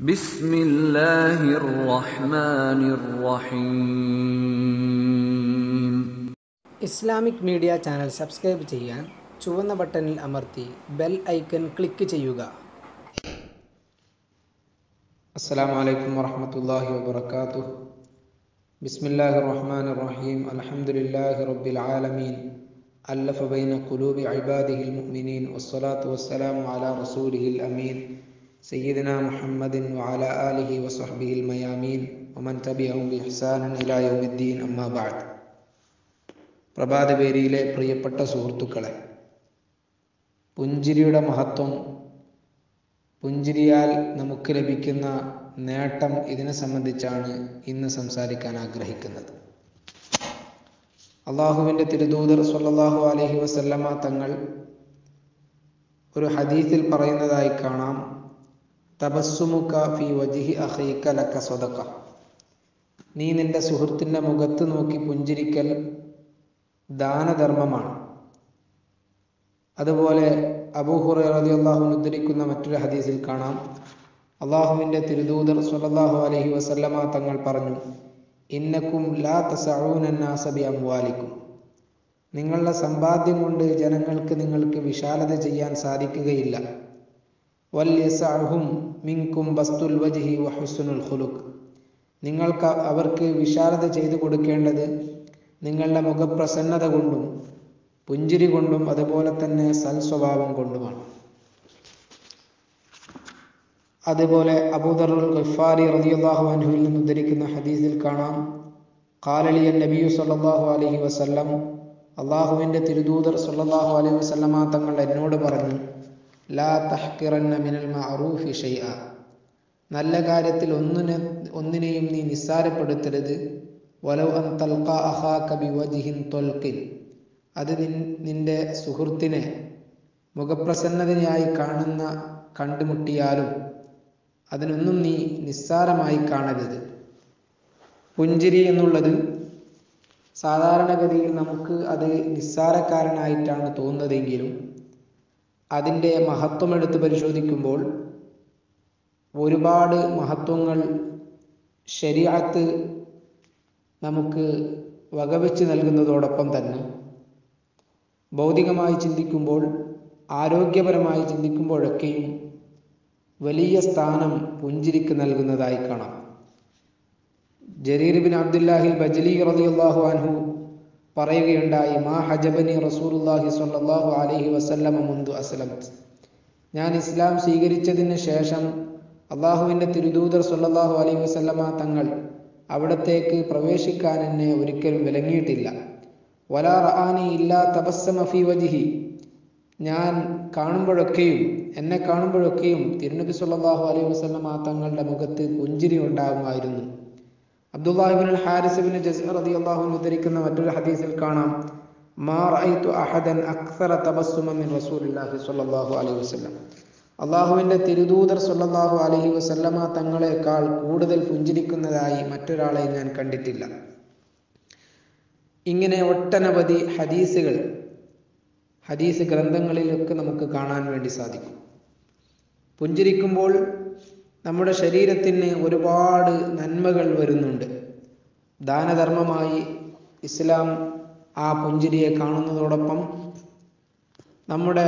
بسم الله الرحمن الرحيم Islamic media channel subscribe ചെയ്യാൻ ചുവന്ന ബട്ടണിൽ അമർത്തി ബെൽ ഐക്കൺ ക്ലിക്ക് ചെയ്യുക السلام عليكم ورحمة الله وبركاته بسم الله الرحمن الرحيم الحمد لله رب العالمين ألف بين قلوب عباده المؤمنين والصلاة والسلام على رسوله الأمين سيدنا محمد وعلى آله وصحبه الميامين ومن تبعهم بإحسان إلى يوم الدين أما بعد പ്രഭാതപേരിയിലെ പ്രിയപ്പെട്ട സുഹൃത്തുക്കളെ പുഞ്ചിരിയുടെ മഹത്വം പുഞ്ചിരിയാൽ നമുക്ക് ലഭിക്കുന്ന നേട്ടം ഇതിനെ സംബന്ധിച്ചാണ് ഇന്ന് സംസാരിക്കാൻ ആഗ്രഹിക്കുന്നത് അള്ളാഹുവിൻ്റെ തിരുദൂതർ സ്വല്ലല്ലാഹു അലൈഹി വസല്ലമ തങ്ങൾ ഒരു ഹദീസിൽ പറയുന്നതായി കാണാം തബസ്സുമുക ഫി വജിഹി നീ നിന്റെ സുഹൃത്തിന്റെ മുഖത്ത് നോക്കി പുഞ്ചിരിക്കൽ ദാനധർമ്മമാണ്. അതുപോലെ അബൂഹുറ അള്ളാഹു ഉദ്ധരിക്കുന്ന മറ്റൊരു ഹദീസിൽ കാണാം. അള്ളാഹുവിന്റെ തിരുദൂതർ സ്വല്ലല്ലാഹു അലഹി വസല്ലമ തങ്ങൾ പറഞ്ഞു ഇന്നക്കും ലാ തസഊനന്നാസ ബി അംവാലിക്കും. നിങ്ങളുടെ സമ്പാദ്യം കൊണ്ട് ജനങ്ങൾക്ക് നിങ്ങൾക്ക് വിശാലത ചെയ്യാൻ സാധിക്കുകയില്ല. വൽ മിങ്കും ബസ്തുൽ വജ്ഹി വ ഹുസ്നുൽ ഖുലുഖ്. നിങ്ങൾക്ക് അവർക്ക് വിശാലത ചെയ്തു കൊടുക്കേണ്ടത് നിങ്ങളുടെ മുഖപ്രസന്നത കൊണ്ടും പുഞ്ചിരി കൊണ്ടും അതുപോലെ തന്നെ സൽസ്വഭാവം കൊണ്ടുമാണ്. അതുപോലെ അബൂദറുൽ ഗഫാരി റളിയല്ലാഹു അൻഹുവിൽ നിന്ന് ഉദ്ധരിക്കുന്ന ഹദീസിൽ കാണാം. കാലളിയൻ നബിയു സല്ലല്ലാഹു അലഹി വസല്ലം അള്ളാഹുവിന്റെ തിരുദൂതർ സല്ലല്ലാഹു അലൈഹി വസല്ലമ തങ്ങൾ എന്നോട് പറഞ്ഞു ലാ തഹ്കിറന്ന മിനൽ മഅറൂഫി ഷൈഅ. നല്ല കാര്യത്തിൽ ഒന്നിനെ ഒന്നിനെയും നീ നിസ്സാരപ്പെടുത്തരുത്. വലവ് അൻ തൽക്ക അഹാ കബി വജിഹിൻ തൊൽക്കിൻ അത് നിൻ നിന്റെ സുഹൃത്തിനെ മുഖപ്രസന്നതയായി കാണുന്ന കണ്ടുമുട്ടിയാലും അതിനൊന്നും നീ നിസ്സാരമായി കാണരുത്. പുഞ്ചിരി എന്നുള്ളത് സാധാരണഗതിയിൽ നമുക്ക് അത് നിസ്സാരക്കാരനായിട്ടാണ് തോന്നുന്നതെങ്കിലും അതിന്റെ മഹത്വം എടുത്ത് പരിശോധിക്കുമ്പോൾ ഒരുപാട് മഹത്വങ്ങൾ ശരിയാത്ത് നമുക്ക് വകവെച്ച് നൽകുന്നതോടൊപ്പം തന്നെ ഭൗതികമായി ചിന്തിക്കുമ്പോൾ ആരോഗ്യപരമായി ചിന്തിക്കുമ്പോഴൊക്കെയും വലിയ സ്ഥാനം പുഞ്ചിരിക്ക് നൽകുന്നതായി കാണാം. ജരീർ ബിൻ അബ്ദുല്ലാഹി ബജലി റതിയുള്ളാഹു അൻഹു പറയുകയുണ്ടായി മാ ഹജബനി റസൂലുള്ളാഹി സ്വല്ലല്ലാഹു അലഹി വസല്ലമ മുന്തു അസ്ലമത്. ഞാൻ ഇസ്ലാം സ്വീകരിച്ചതിന് ശേഷം അള്ളാഹുവിന്റെ തിരുദൂതർ സ്വല്ലല്ലാഹു അലൈഹി വസല്ലമ തങ്ങൾ അവിടത്തേക്ക് പ്രവേശിക്കാൻ എന്നെ ഒരിക്കലും വിലങ്ങിയിട്ടില്ല. വലാ റഹാനി ഇല്ലാ തബസ്സമ ഫീ വജിഹി. ഞാൻ കാണുമ്പോഴൊക്കെയും എന്നെ കാണുമ്പോഴൊക്കെയും തിരുനബി സുല്ലാഹു അലൈഹി വസല്ലമ തങ്ങളുടെ മുഖത്ത് പുഞ്ചിരി ഉണ്ടാകുമായിരുന്നു. അബ്ദുല്ലാഹിബിൻ ഹാരിസ് ബിൻ ജസ് റളിയല്ലാഹു അൻഹു ഉദ്ധരിക്കുന്ന മറ്റൊരു ഹദീസിൽ കാണാം. മാ റഅയ്തു അഹദൻ അക്സറ തബസ്സുമ മിൻ റസൂലില്ലാഹി സ്വല്ലല്ലാഹു അലൈഹി വസല്ലം. അള്ളാഹുവിന്റെ തിരുദൂതർ സ്വല്ലല്ലാഹു അലഹി വസല്ലമ തങ്ങളെക്കാൾ കൂടുതൽ പുഞ്ചിരിക്കുന്നതായി മറ്റൊരാളെ ഞാൻ കണ്ടിട്ടില്ല. ഇങ്ങനെ ഒട്ടനവധി ഹദീസുകൾ ഹദീസ് ഗ്രന്ഥങ്ങളിലൊക്കെ നമുക്ക് കാണാൻ വേണ്ടി സാധിക്കും. പുഞ്ചിരിക്കുമ്പോൾ നമ്മുടെ ശരീരത്തിന് ഒരുപാട് നന്മകൾ വരുന്നുണ്ട്. ദാനധർമ്മമായി ഇസ്ലാം ആ പുഞ്ചിരിയെ കാണുന്നതോടൊപ്പം നമ്മുടെ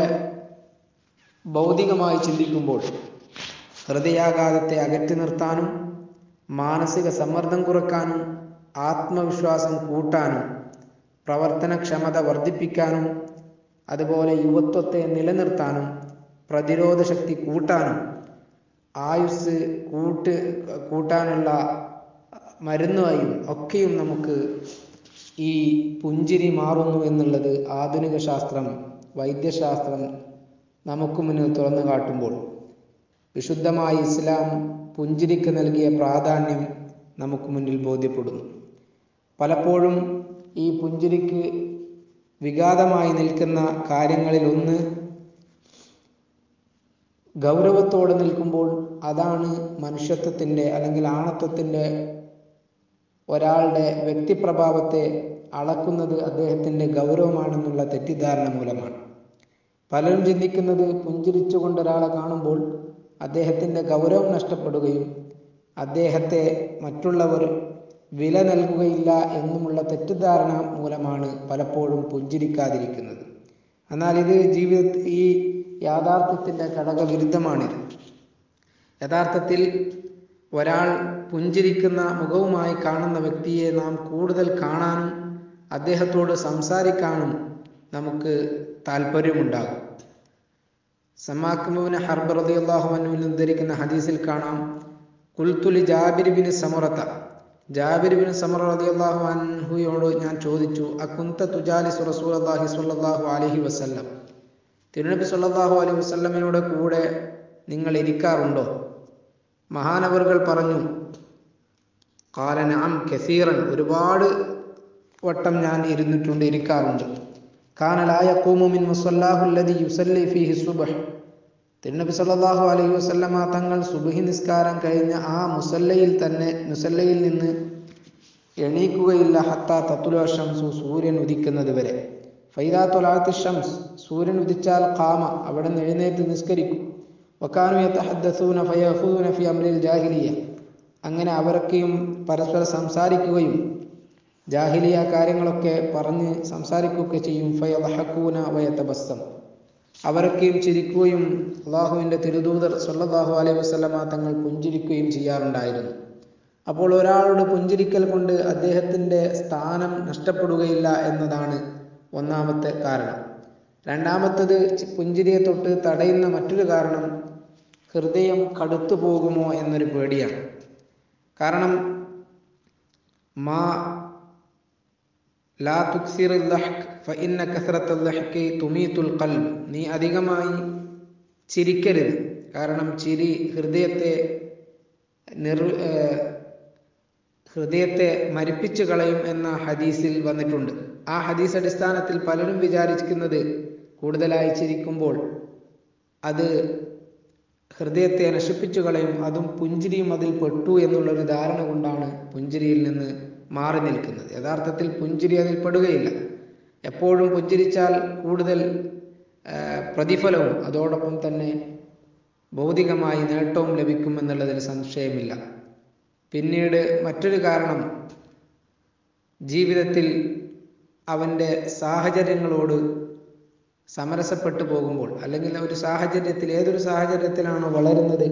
ഭൗതികമായി ചിന്തിക്കുമ്പോൾ ഹൃദയാഘാതത്തെ അകറ്റി നിർത്താനും മാനസിക സമ്മർദ്ദം കുറക്കാനും ആത്മവിശ്വാസം കൂട്ടാനും പ്രവർത്തനക്ഷമത വർദ്ധിപ്പിക്കാനും അതുപോലെ യുവത്വത്തെ നിലനിർത്താനും പ്രതിരോധ ശക്തി കൂട്ടാനും ആയുസ് കൂട്ട് കൂട്ടാനുള്ള മരുന്നായും ഒക്കെയും നമുക്ക് ഈ പുഞ്ചിരി മാറുന്നു എന്നുള്ളത് ആധുനിക ശാസ്ത്രം വൈദ്യശാസ്ത്രം നമുക്ക് മുന്നിൽ തുറന്നു കാട്ടുമ്പോൾ വിശുദ്ധമായ ഇസ്ലാം പുഞ്ചിരിക്ക് നൽകിയ പ്രാധാന്യം നമുക്ക് മുന്നിൽ ബോധ്യപ്പെടുന്നു. പലപ്പോഴും ഈ പുഞ്ചിരിക്ക് വിഘാതമായി നിൽക്കുന്ന കാര്യങ്ങളിൽ ഒന്ന് ഗൗരവത്തോടെ നിൽക്കുമ്പോൾ അതാണ് മനുഷ്യത്വത്തിന്റെ അല്ലെങ്കിൽ ആണത്വത്തിന്റെ ഒരാളുടെ വ്യക്തിപ്രഭാവത്തെ അളക്കുന്നത് അദ്ദേഹത്തിന്റെ ഗൗരവമാണെന്നുള്ള തെറ്റിദ്ധാരണ മൂലമാണ്. പലരും ചിന്തിക്കുന്നത് പുഞ്ചിരിച്ചുകൊണ്ട് ഒരാളെ കാണുമ്പോൾ അദ്ദേഹത്തിന്റെ ഗൗരവം നഷ്ടപ്പെടുകയും അദ്ദേഹത്തെ മറ്റുള്ളവർ വില നൽകുകയില്ല എന്നുമുള്ള തെറ്റിദ്ധാരണ മൂലമാണ് പലപ്പോഴും പുഞ്ചിരിക്കാതിരിക്കുന്നത്. എന്നാൽ ഇത് ജീവിത ഈ യാഥാർത്ഥ്യത്തിന്റെ ഘടകവിരുദ്ധമാണിത് യഥാർത്ഥത്തിൽ ഒരാൾ പുഞ്ചിരിക്കുന്ന മുഖവുമായി കാണുന്ന വ്യക്തിയെ നാം കൂടുതൽ കാണാനും അദ്ദേഹത്തോട് സംസാരിക്കാനും നമുക്ക് താല്പര്യമുണ്ടാകും സമാക്കുമുവിന് ഹർബർ അള്ളാഹു അനുവിൽ ഉദ്ധരിക്കുന്ന ഹദീസിൽ കാണാം കുൽത്തുലി ജാബിരിബിന് സമറത്ത ജാബിരിബിന് സമറ റതി അള്ളാഹു അൻഹുയോട് ഞാൻ ചോദിച്ചു അക്കുന്ത തുജാലി സുറസൂൽ അള്ളാഹി സുല്ലാഹു അലഹി വസ്ല്ലം? തിരുനബി സല്ലാഹു അലൈഹി വസ്ല്ലമിനോട് കൂടെ നിങ്ങൾ ഇരിക്കാറുണ്ടോ? മഹാനവറുകൾ പറഞ്ഞു കാലനാം കസീറൻ. ഒരുപാട് വട്ടം ഞാൻ ഇരുന്നിട്ടുണ്ട് ഇരിക്കാറുണ്ട്. കാനലായ കൂമുമിൻ മുസല്ലാഹുല്ലതി യുസല്ലി ഫിഹി സുബഹ്. തിരുനബി സല്ലാഹു അലൈഹി വസല്ലമ തങ്ങൾ സുബഹി നിസ്കാരം കഴിഞ്ഞ ആ മുസല്ലയിൽ തന്നെ മുസല്ലയിൽ നിന്ന് എണീക്കുകയില്ല ഹത്ത തത്തുലോഷംസു സൂര്യൻ ഉദിക്കുന്നത് വരെ. ഫൈദാ തൊലാത്തി ഷംസ് സൂര്യൻ ഉദിച്ചാൽ കാമ അവിടെ എഴുന്നേറ്റ് നിസ്കരിക്കും. വക്കാനു യത്തഹദ്ദസൂന ഫയഖൂന ഫി അമലിൽ ജാഹിലിയ. അങ്ങനെ അവരൊക്കെയും പരസ്പരം സംസാരിക്കുകയും ജാഹിലിയ കാര്യങ്ങളൊക്കെ പറഞ്ഞ് സംസാരിക്കുകയൊക്കെ ചെയ്യും. ഫയഹക്കൂന വയത്തബസ്സം അവരൊക്കെയും ചിരിക്കുകയും അള്ളാഹുവിന്റെ തിരുദൂതർ സല്ലല്ലാഹു അലൈഹി വസല്ലമ തങ്ങൾ പുഞ്ചിരിക്കുകയും ചെയ്യാറുണ്ടായിരുന്നു. അപ്പോൾ ഒരാളുടെ പുഞ്ചിരിക്കൽ കൊണ്ട് അദ്ദേഹത്തിന്റെ സ്ഥാനം നഷ്ടപ്പെടുകയില്ല എന്നതാണ് ഒന്നാമത്തെ കാരണം. രണ്ടാമത്തത് പുഞ്ചിരിയെ തൊട്ട് തടയുന്ന മറ്റൊരു കാരണം ഹൃദയം കടുത്തു പോകുമോ എന്നൊരു പേടിയാണ്. കാരണം മാ ലാ ഫഇന്ന കസറത്ത് ലഹ്കി തുമീത്തുൽ ഖൽബ്. നീ അധികമായി ചിരിക്കരുത്. കാരണം ചിരി ഹൃദയത്തെ നിർ ഹൃദയത്തെ മരിപ്പിച്ചു കളയും എന്ന ഹദീസിൽ വന്നിട്ടുണ്ട്. ആ ഹദീസ് അടിസ്ഥാനത്തിൽ പലരും വിചാരിക്കുന്നത് കൂടുതലായി ചിരിക്കുമ്പോൾ അത് ഹൃദയത്തെ നശിപ്പിച്ചു കളയും അതും പുഞ്ചിരിയും അതിൽ പെട്ടു എന്നുള്ളൊരു ധാരണ കൊണ്ടാണ് പുഞ്ചിരിയിൽ നിന്ന് മാറി നിൽക്കുന്നത്. യഥാർത്ഥത്തിൽ പുഞ്ചിരി അതിൽ പെടുകയില്ല. എപ്പോഴും പുഞ്ചിരിച്ചാൽ കൂടുതൽ പ്രതിഫലവും അതോടൊപ്പം തന്നെ ഭൗതികമായി നേട്ടവും ലഭിക്കുമെന്നുള്ളതിൽ സംശയമില്ല. പിന്നീട് മറ്റൊരു കാരണം ജീവിതത്തിൽ അവന്റെ സാഹചര്യങ്ങളോട് സമരസപ്പെട്ടു പോകുമ്പോൾ അല്ലെങ്കിൽ ഒരു സാഹചര്യത്തിൽ ഏതൊരു സാഹചര്യത്തിലാണോ വളരുന്നത്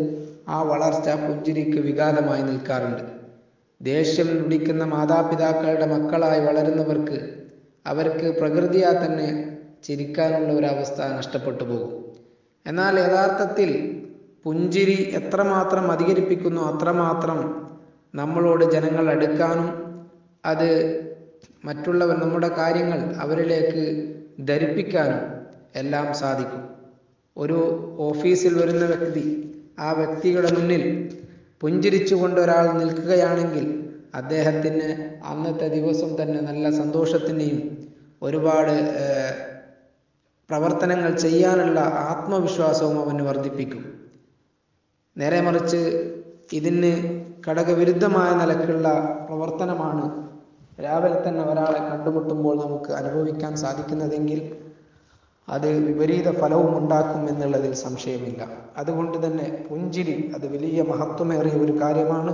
ആ വളർച്ച പുഞ്ചിരിക്ക് വിഘാതമായി നിൽക്കാറുണ്ട്. ദേഷ്യം പിടിക്കുന്ന മാതാപിതാക്കളുടെ മക്കളായി വളരുന്നവർക്ക് അവർക്ക് പ്രകൃതിയാ തന്നെ ചിരിക്കാനുള്ള ഒരവസ്ഥ നഷ്ടപ്പെട്ടു പോകും. എന്നാൽ യഥാർത്ഥത്തിൽ പുഞ്ചിരി എത്രമാത്രം അധികരിപ്പിക്കുന്നു അത്രമാത്രം നമ്മളോട് ജനങ്ങൾ അടുക്കാനും അത് മറ്റുള്ളവർ നമ്മുടെ കാര്യങ്ങൾ അവരിലേക്ക് ധരിപ്പിക്കാനും എല്ലാം സാധിക്കും. ഒരു ഓഫീസിൽ വരുന്ന വ്യക്തി ആ വ്യക്തിയുടെ മുന്നിൽ പുഞ്ചിരിച്ചുകൊണ്ട് ഒരാൾ നിൽക്കുകയാണെങ്കിൽ അദ്ദേഹത്തിന് അന്നത്തെ ദിവസം തന്നെ നല്ല സന്തോഷത്തിന്റെയും ഒരുപാട് പ്രവർത്തനങ്ങൾ ചെയ്യാനുള്ള ആത്മവിശ്വാസവും അവന് വർദ്ധിപ്പിക്കും. നേരെ മറിച്ച് ഇതിന് ഘടകവിരുദ്ധമായ നിലക്കുള്ള പ്രവർത്തനമാണ് രാവിലെ തന്നെ ഒരാളെ കണ്ടുമുട്ടുമ്പോൾ നമുക്ക് അനുഭവിക്കാൻ സാധിക്കുന്നതെങ്കിൽ അത് വിപരീത ഫലവും ഉണ്ടാക്കും എന്നുള്ളതിൽ സംശയമില്ല. അതുകൊണ്ട് തന്നെ പുഞ്ചിരി അത് വലിയ മഹത്വമേറിയ ഒരു കാര്യമാണ്.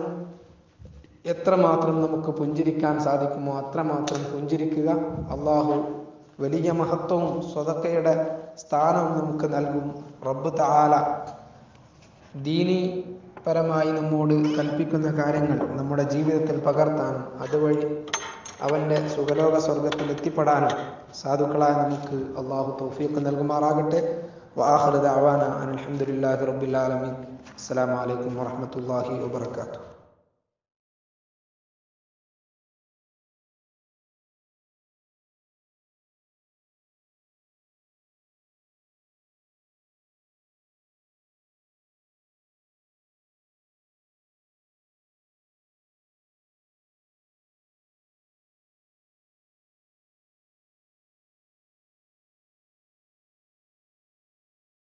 എത്രമാത്രം നമുക്ക് പുഞ്ചിരിക്കാൻ സാധിക്കുമോ അത്രമാത്രം പുഞ്ചിരിക്കുക. അള്ളാഹു വലിയ മഹത്വവും സ്വതക്കയുടെ സ്ഥാനവും നമുക്ക് നൽകും. റബ്ബ് താല ദീനി പരമായി നമ്മോട് കൽപ്പിക്കുന്ന കാര്യങ്ങൾ നമ്മുടെ ജീവിതത്തിൽ പകർത്താനും അതുവഴി അവൻ്റെ സുഖലോക സ്വർഗത്തിൽ എത്തിപ്പെടാനും സാധുക്കളായ നമുക്ക് അള്ളാഹു തൗഫീഖ് നൽകുമാറാകട്ടെ വാഹൃദ അവാന അലഹമുല്ലാഹി റബ്ബിൽ ആലമീൻ അസ്സലാമു അലൈക്കും വറഹ്മത്തുള്ളാഹി വബറകാതുഹു